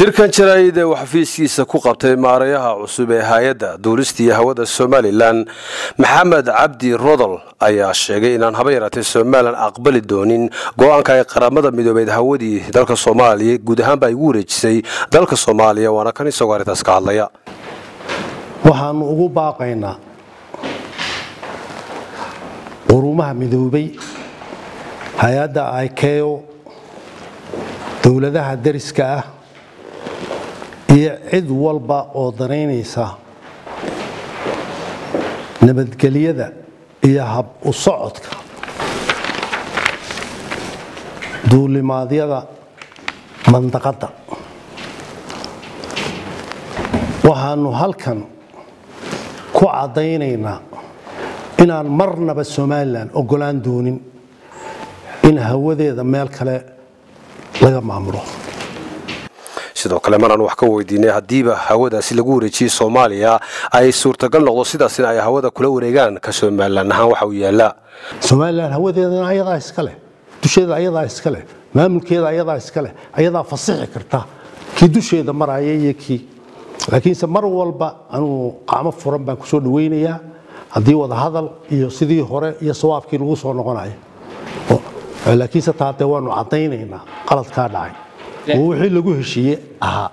shirkan jaraa'id ee uu xafiiskiisa ku qabtay maarayaha cusub ee hay'adda duulista iyo hawada somalilan maxamed cabdi rodol ayaa sheegay inaan haba yaraatay somalilan aqbali doonin. Go'aanka ay qaramada midoobeed hawadii dalka soomaaliya guud ahaanba ay ugu wareejisay. Dalka soomaaliya waana kan isagoo arrintaas ka hadlaya. Waxaanu ugu baaqaynaa qurumaha midoobay hay'adda ikeo dowladaha dariska ah iyo cid walba oo danaynaysa nabadgelyada iyo hab u socodka duulimaadyada mandaqadda. Waxaanu halkan ku caddaynaynaa inaan marnaba somalilan ogolaan doonin in hawadeeda meel kale laga maamulo sidoo kale maraan wax ka weydiinay haddiiba hawadaasi lagu wareejiyey soomaaliya ay suurtagal noqdo sidaasina ay hawada kula wareegaan ka somalilan ahaan waxa uu yaallaa. Somalilan hawadeedana ayadaa iska leh dusheeda ayadaa iska leh maamulkeeda ayadaa iska leh ayadaa fasixi karta. Kii dusheeda maraya iyo kii. Laakiinse mar walba anuu qacmo furan baan ku soo dhawaynayaa haddii wadahadal iyo sidii hore iyo sawaabkii lagu soo noqonayo laakiinse taadee waanu caddaynaynaa qaladkaa dhacay wixii lagu heshiiye ahaa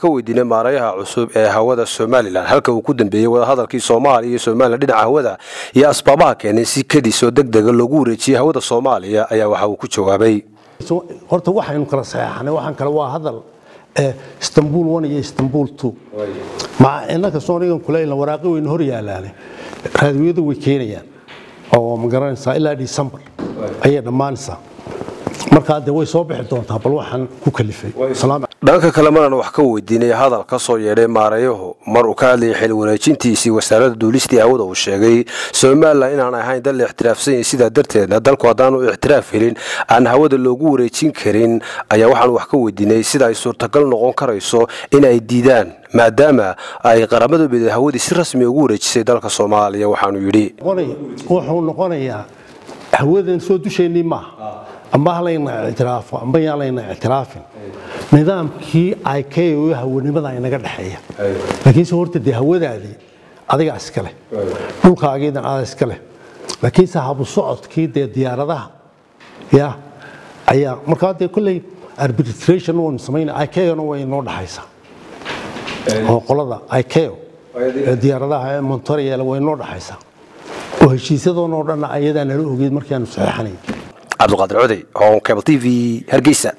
ka weydiinay maarayaha cusub ee hawada somalilan halka uu ku dambeeyey wadahadalkii soomaaliya iyo somalilan dhinaca hawada iyo asbaabaha keenay si kadis oo deg dega loogu wareejiyey hawada soomaaliya ayaa waxa uu ku jawaabay. Horta waxaynu kala saxeexanay waxaan kale waa hadal istanbul one iyo istanbul two. Maca innanka soonigan kuleyla waraaqi weyna hor yaalaane raadiyadu way keenayaan oo ma garanaysaa ilaa december. Ayay dhammaanaysaa markaa dee way soo bixi doontaa bal waxaan ku kalifay. Dhanka kale maraan wax ka weydiinay hadal ka soo yeedhay maarayahu mar uu ka hadlayay xil wareejintiisii wasaaradda duulistii hawada uu sheegay somalilan inaan ahayn dal la ixtiraafsan yahay sidaa darteedna dalku haddaanu ixtiraaf helin aan hawada loogu wareejin karin ayaa waxaanu wax ka weydiinay sida ay suurtagal noqon karayso in ay diidaan maadaama ay qaramada midoobey hawadii si rasmi ugu wareejisay dalka soomaaliya waxaanu yidhi. Wuxuu noqonayaa hawadan soo dusheennii maaha amba halayna ictiraafo amba yaan layna ictiraafin nidaamkii ikeo hawanimada inaga dhexeeya. Laakiinse horta dee hawadaadii adigaa iska leh. Dhulkaagiidan adaa iska leh. Laakiinse habu dee diyaaradaha ya ayaa markaa dee kolley arbitration waynu samayna ikeona way inoo dhexaysaa oo qolada ikeo ee diyaaradaha ee montoriel way inoo dhexaysaa oo heshiisyadoonoo dhanna ayadaa nala ogeyd markii aanu saxeexanayn cabdiqaadir coday hon cable t v hargeysa